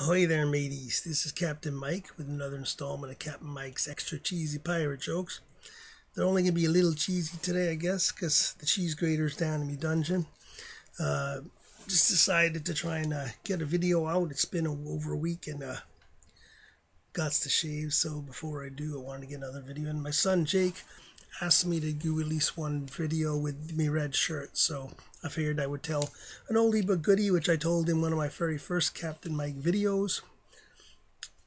Ahoy there, mateys. This is Captain Mike with another installment of Captain Mike's Extra Cheesy Pirate Jokes. They're only going to be a little cheesy today, I guess, because the cheese grater's down in my dungeon. Uh, just decided to try and uh, get a video out. It's been a, over a week and uh, got to shave, so before I do, I wanted to get another video. And my son Jake asked me to do at least one video with me red shirt, so I figured I would tell an oldie but goodie, which I told in one of my very first Captain Mike videos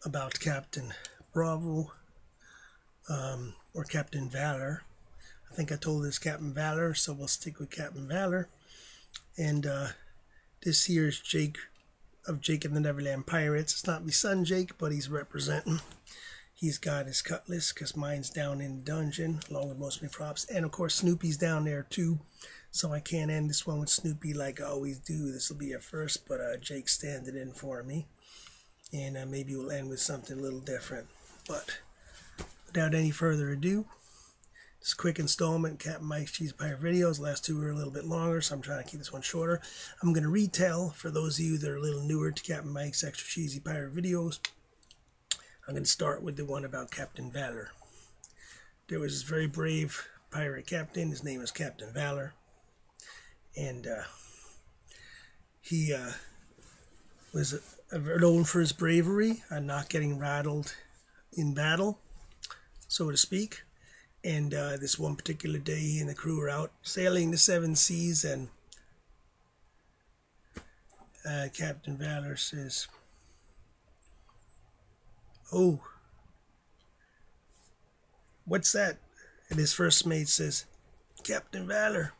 about Captain Bravo um, or Captain Valor. I think I told this Captain Valor, so we'll stick with Captain Valor. And uh, this here is Jake of Jake and the Neverland Pirates. It's not my son Jake, but he's representing. He's got his cutlass because mine's down in the dungeon along with most of my props. And of course, Snoopy's down there too. So I can't end this one with Snoopy like I always do. This will be a first, but uh, Jake's standing in for me. And uh, maybe we'll end with something a little different. But without any further ado, this quick installment, Captain Mike's Cheese Pirate videos. The last two were a little bit longer, so I'm trying to keep this one shorter. I'm going to retell for those of you that are a little newer to Captain Mike's Extra Cheesy Pirate videos. I'm going to start with the one about Captain Valor. There was this very brave pirate captain. His name was Captain Valor. And uh, he uh, was known for his bravery and not getting rattled in battle, so to speak. And uh, this one particular day, he and the crew were out sailing the seven seas, and uh, Captain Valor says, Oh, what's that? And his first mate says, Captain Valor,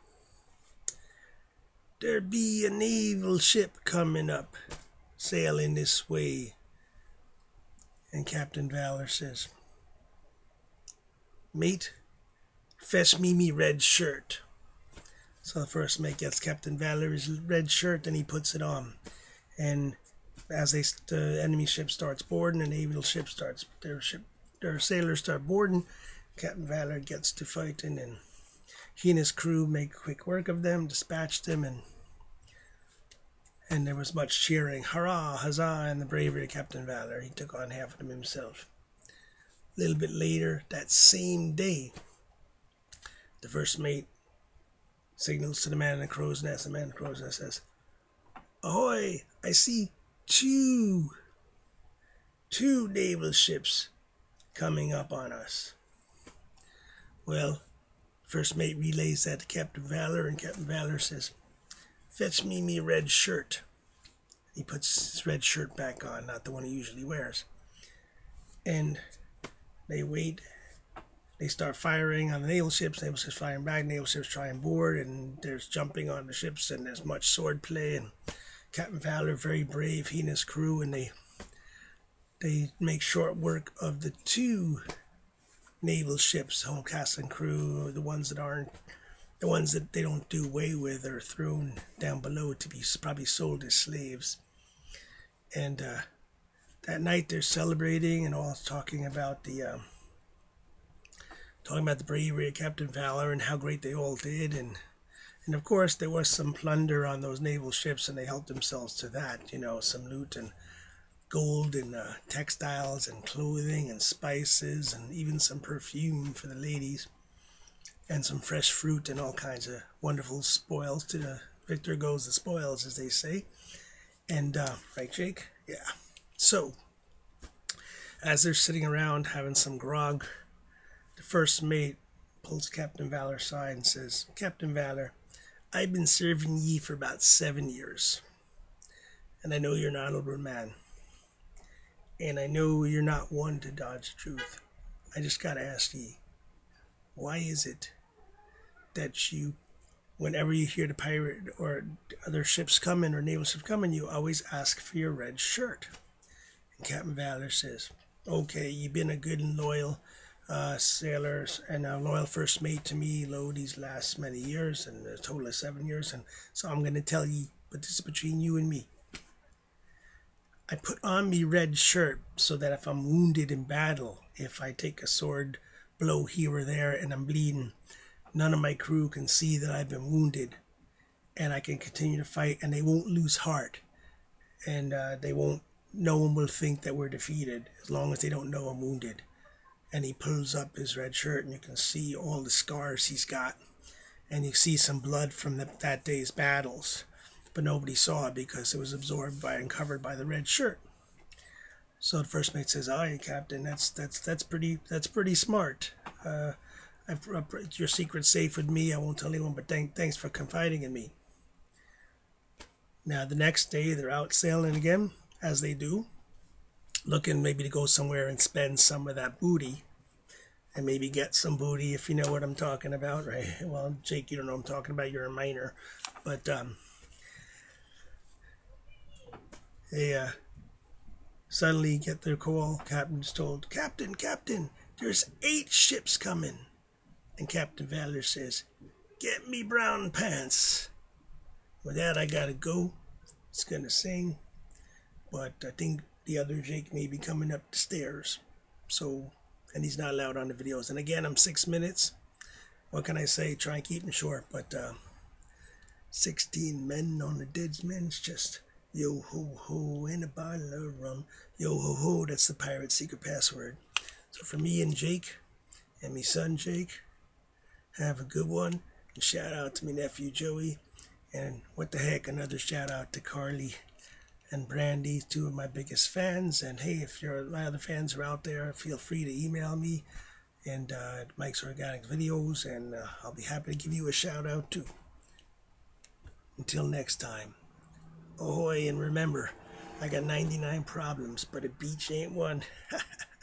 there be a naval ship coming up, sailing this way. And Captain Valor says, Mate, fetch me me red shirt. So the first mate gets Captain Valor's red shirt and he puts it on. And as they the enemy ship starts boarding, the naval ship starts their ship their sailors start boarding. Captain Valor gets to fighting, and he and his crew make quick work of them, dispatch them, and and there was much cheering, hurrah, huzzah, and the bravery of Captain Valor. He took on half of them himself. A little bit later, that same day, the first mate signals to the man in the crow's nest. The man in the crow's nest says, Ahoy, I see two, two naval ships coming up on us. Well, first mate relays that to Captain Valor, and Captain Valor says, Fetch me me red shirt. He puts his red shirt back on, not the one he usually wears. And they wait. They start firing on the naval ships. Naval ships firing back. Naval ships try and board, and there's jumping on the ships, and there's much sword play. And Captain Valor, very brave, he and his crew, and they they make short work of the two naval ships, home and crew, the ones that aren't, the ones that they don't do away with are thrown down below to be probably sold as slaves. And uh, that night they're celebrating and all talking about the, um, talking about the bravery of Captain Valor and how great they all did. And, and of course there was some plunder on those naval ships and they helped themselves to that, you know, some loot and gold and uh, textiles and clothing and spices and even some perfume for the ladies and some fresh fruit and all kinds of wonderful spoils to the victor goes the spoils as they say. And uh, right jake? Yeah. So as they're sitting around having some grog the first mate pulls captain valor aside and says captain valor i've been serving ye for about seven years and i know you're an honorable man and I know you're not one to dodge truth. I just gotta ask ye, why is it that you, whenever you hear the pirate or other ships coming or naval ships coming, you always ask for your red shirt? And Captain Valor says, okay, you've been a good and loyal uh, sailor and a loyal first mate to me, lo these last many years, and a total of seven years, and so I'm gonna tell you, but this is between you and me. I put on me red shirt so that if I'm wounded in battle, if I take a sword blow here or there and I'm bleeding, none of my crew can see that I've been wounded and I can continue to fight and they won't lose heart and uh, they won't no one will think that we're defeated as long as they don't know I'm wounded. And he pulls up his red shirt, and you can see all the scars he's got. And you see some blood from the, that day's battles. But nobody saw it because it was absorbed by and covered by the red shirt. So the first mate says, "Aye, Captain, that's that's that's pretty that's pretty smart. Uh, I've, uh, your secret's safe with me. I won't tell anyone, but thank, thanks for confiding in me." Now the next day they're out sailing again, as they do, looking maybe to go somewhere and spend some of that booty, and maybe get some booty if you know what I'm talking about, right? Well, Jake, you don't know what I'm talking about. You're a minor, but um, they uh, Suddenly get their call. Captain's told, Captain, Captain, there's eight ships coming. And Captain Valor says, Get me brown pants. With that, I gotta go. It's gonna sing. But I think the other Jake may be coming up the stairs. So, and he's not allowed on the videos. And again, I'm six minutes. What can I say? Try and keep them short. But uh, 16 men on the dead men's just Yo ho ho, and a bottle of rum. Yo ho ho, that's the pirate secret password. So for me and Jake, and me son Jake, have a good one. And shout out to my nephew Joey. And what the heck, another shout out to Carly and Brandy, two of my biggest fans. And hey, if your my other fans are out there, feel free to email me and uh, Mike's Organic Videos, and uh, I'll be happy to give you a shout out too. Until next time. Ahoy, and remember, I got 99 problems, but a beach ain't one.